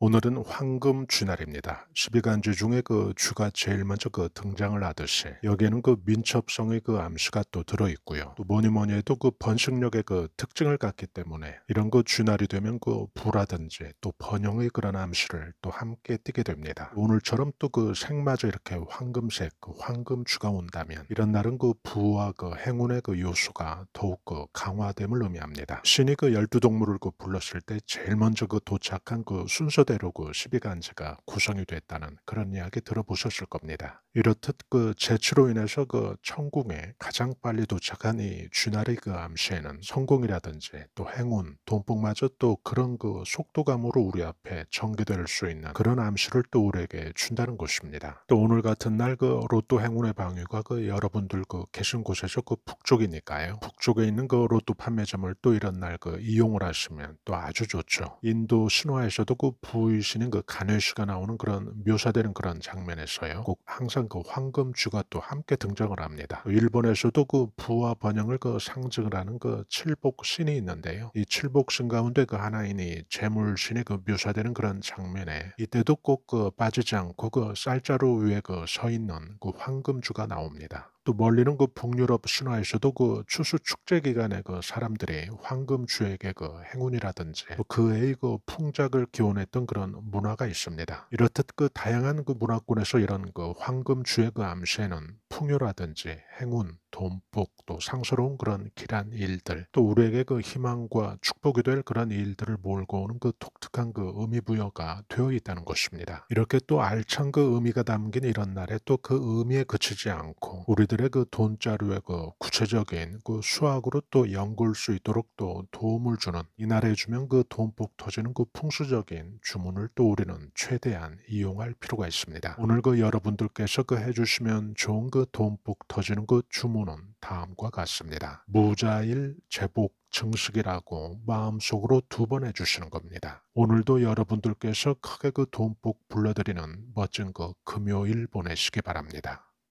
오늘은 황금 쥐날입니다. 12간지 중에 그 쥐가 제일 먼저 그 등장을 하듯이 여기에는 그 민첩성의 그 암시가 또 들어 있고요. 또 뭐니 뭐니 해도 그 번식력의 그 특징을 갖기 때문에 이런 그 쥐날이 되면 그 부라든지 또 번영의 그런 암시를 또 함께 띠게 됩니다. 오늘처럼 또그 색마저 이렇게 황금색 그 황금쥐가 온다면 이런 날은 그 부와 그 행운의 그 요소가 더욱 그 강화됨을 의미합니다. 신이 그 열두 동물을 그 불렀을 때 제일 먼저 그 도착한 그 순서 대로 그 12간지가 구성이 됐다는 그런 이야기 들어보셨을 겁니다. 이렇듯 그 재치로 인해서 그 천궁에 가장 빨리 도착한 이 쥐나리 그 암시에는 성공이라든지 또 행운, 돈복마저 또 그런 그 속도감으로 우리 앞에 전개될 수 있는 그런 암시를 또 우리에게 준다는 것입니다. 또 오늘 같은 날 그 로또 행운의 방위가 그 여러분들 그 계신 곳에서 그 북쪽이니까요. 북쪽에 있는 그 로또 판매점을 또 이런 날 그 이용을 하시면 또 아주 좋죠. 인도 신화에서도 그 부 이시는 그 가네슈가 나오는 그런 묘사되는 그런 장면에서요. 꼭 항상 그 황금쥐가 또 함께 등장을 합니다. 일본에서도 그 부와 번영을 그 상징을 하는 그 칠복신이 있는데요. 이 칠복신 가운데 그 하나인이 재물신이 그 묘사되는 그런 장면에 이때도 꼭 그 빠지지 않고 그 쌀자루 위에 그 서 있는 그 황금쥐가 나옵니다. 또 멀리는 그 북유럽 신화에서도 그 추수 축제 기간에 그 사람들이 황금주에게 그 행운이라든지 그 해의 그 풍작을 기원했던 그런 문화가 있습니다. 이렇듯 그 다양한 그 문화권에서 이런 그 황금주의 그 암시에는 풍요라든지 행운, 돈복, 또 상스러운 그런 길한 일들, 또 우리에게 그 희망과 축복이 될 그런 일들을 몰고 오는 그 독특한 그 의미 부여가 되어 있다는 것입니다. 이렇게 또 알찬 그 의미가 담긴 이런 날에 또 그 의미에 그치지 않고 우리들의 그 돈자루의 그 구체적인 그 수학으로 또 연구할 수 있도록 또 도움을 주는 이날에 주면 그 돈복 터지는 그 풍수적인 주문을 또 우리는 최대한 이용할 필요가 있습니다. 오늘 그 여러분들께서 그 해주시면 좋은 그 돈복 터지는 그 주문은 다음과 같습니다. 무자일 제복 증식이라고 마음속으로 두 번 해주시는 겁니다. 오늘도 여러분들께서 크게 그 돈복 불러드리는 멋진 그 금요일 보내시기 바랍니다.